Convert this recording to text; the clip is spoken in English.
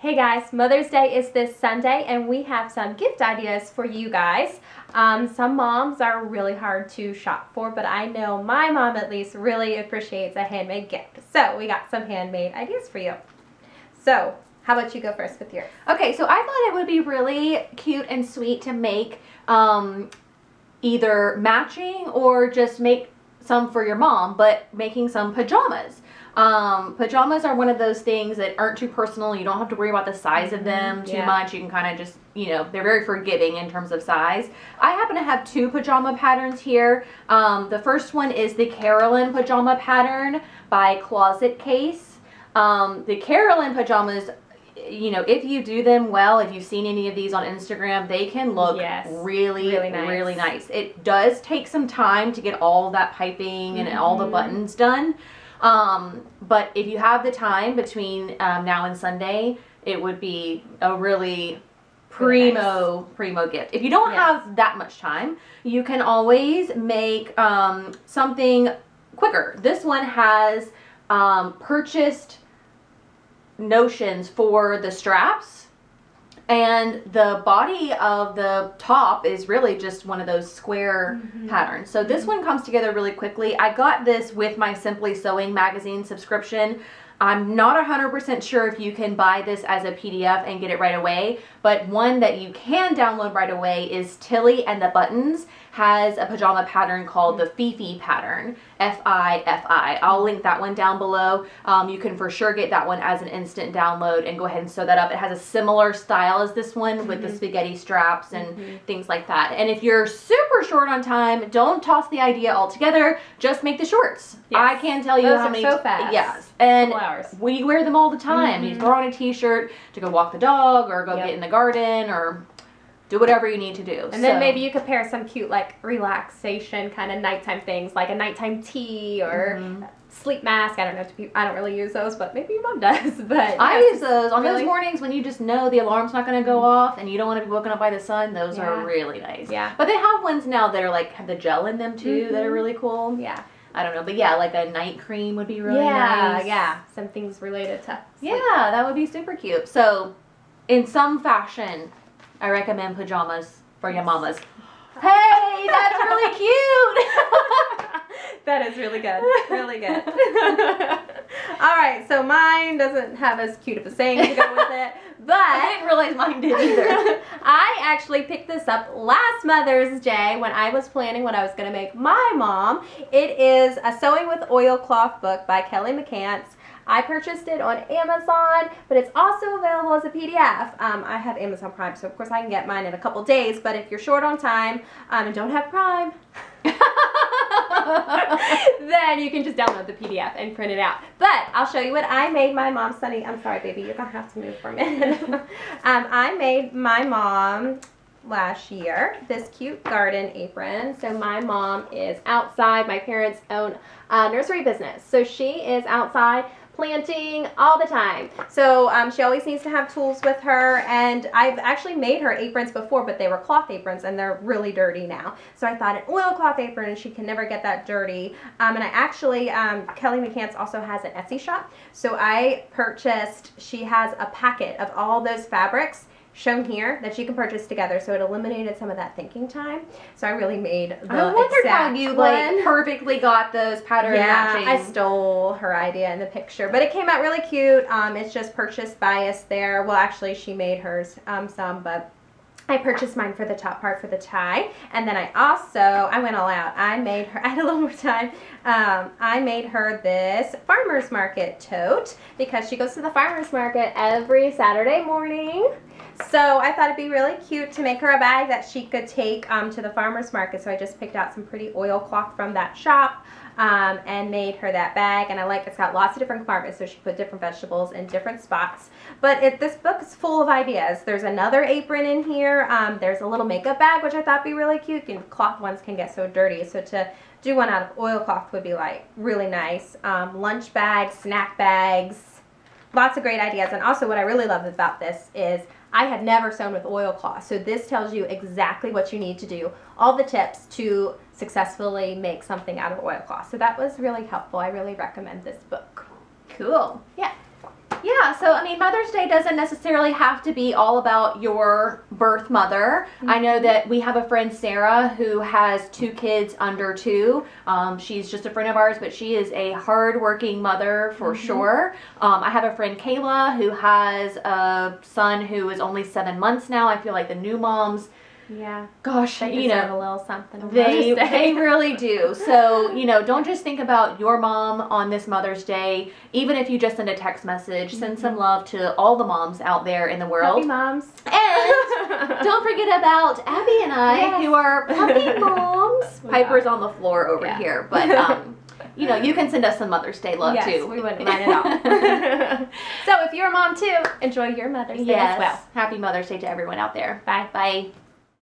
Hey guys, Mother's Day is this Sunday and we have some gift ideas for you guys. Um, some moms are really hard to shop for, but I know my mom at least really appreciates a handmade gift. So we got some handmade ideas for you. So how about you go first with yours? Okay, so I thought it would be really cute and sweet to make um, either matching or just make some for your mom, but making some pajamas. Um, pajamas are one of those things that aren't too personal. You don't have to worry about the size of them too Yeah. much. You can kind of just, you know, they're very forgiving in terms of size. I happen to have two pajama patterns here. Um, the first one is the Carolyn pajama pattern by Closet Case. Um, the Carolyn pajamas, you know, if you do them well, if you've seen any of these on Instagram, they can look Yes. really, Really nice. really nice. It does take some time to get all that piping and all the buttons done. Um, but if you have the time between um, now and Sunday, it would be a really primo primo gift. If you don't Yes. have that much time, you can always make um, something quicker. This one has um, purchased notions for the straps and the body of the top is really just one of those square mm-hmm. patterns. So this mm-hmm. one comes together really quickly. I got this with my Simply Sewing magazine subscription. I'm not 100% sure if you can buy this as a PDF and get it right away, but one that you can download right away is Tilly and the Buttons has a pajama pattern called the Fifi pattern, F-I-F-I. I'll link that one down below. Um, you can for sure get that one as an instant download and go ahead and sew that up. It has a similar style as this one with the spaghetti straps and things like that. And if you're super short on time, don't toss the idea altogether. Just make the shorts. Yes. I can't tell you Those how many. so fast. Yes, and hours. we wear them all the time. You Mhm. throw on a t-shirt to go walk the dog or go Yep. get in the garden or do whatever you need to do. And then maybe you could pair some cute like relaxation kind of nighttime things like a nighttime tea or Mhm. sleep mask. I don't know. if you- I don't really use those, but maybe your mom does. But I use those on those mornings when you just know the alarm's not going to go off and you don't want to be woken up by the sun. Those Yeah. are really nice. Yeah. But they have ones now that are like have the gel in them too that are Mhm. really cool. Yeah. I don't know, but yeah, like a night cream would be really yeah. nice. Yeah. Some things related to. Yeah, that would be super cute. So, in some fashion, I recommend pajamas for your mamas. Hey, that's really cute. that is really good. Really good. All right, so mine doesn't have as cute of a saying to go with it, but I didn't realize mine did either. I actually picked this up last Mother's Day when I was planning what I was going to make my mom. It is a Sewing with Oilcloth book by Kelly McCants. I purchased it on Amazon, but it's also available as a PDF. Um, I have Amazon Prime, so of course I can get mine in a couple days, but if you're short on time um, and don't have Prime, then you can just download the PDF and print it out. But I'll show you what I made my mom, Sunny. I'm sorry, baby, you're gonna have to move for a minute. um, I made my mom last year this cute garden apron. So my mom is outside. My parents own a nursery business, so she is outside planting all the time. So um, she always needs to have tools with her and I've actually made her aprons before but they were cloth aprons and they're really dirty now. So I thought an oilcloth apron and she can never get that dirty. Um, and I actually, um, Kelly McCants also has an Etsy shop. So I purchased, she has a packet of all those fabrics shown here that you can purchase together so it eliminated some of that thinking time so i really made the I wondered how you one. like perfectly got those pattern Yeah, matching. I stole her idea in the picture, but it came out really cute. Um, it's just purchased bias there. Well, actually, she made hers um, some, but I purchased mine for the top part for the tie, and then I also I went all out. I made her. I had a little more time. Um, I made her this farmers market tote because she goes to the farmers market every Saturday morning. So I thought it'd be really cute to make her a bag that she could take um, to the farmer's market. So I just picked out some pretty oilcloth from that shop um, and made her that bag. And I like it's got lots of different compartments, so she put different vegetables in different spots. But it, this book is full of ideas. There's another apron in here. Um, there's a little makeup bag, which I thought would be really cute. And cloth ones can get so dirty, so to do one out of oilcloth would be like really nice. Um, lunch bags, snack bags, lots of great ideas. And also, what I really love about this is I had never sewn with oilcloth. So this tells you exactly what you need to do, all the tips to successfully make something out of oilcloth. So that was really helpful. I really recommend this book. Cool. Yeah. Yeah, so I mean, Mother's Day doesn't necessarily have to be all about your birth mother. I know that we have a friend, Sarah, who has two kids under two. Um, she's just a friend of ours, but she is a hardworking mother for sure. Um, I have a friend, Kayla, who has a son who is only seven months now. I feel like the new moms, Yeah. gosh, They you know, a little something. they, they really do. So, you know, don't just think about your mom on this Mother's Day. Even if you just send a text message, send some love to all the moms out there in the Mm-hmm. Happy world. moms. And don't forget about Abbey and I, Yes. who are puppy moms. Piper's on the floor over Yeah. here. But, um, you know, you can send us some Mother's Day love yes, too. we wouldn't mind at all. so if you're a mom too, enjoy your Mother's Day yes. as well. Happy Mother's Day to everyone out there. Bye. Bye.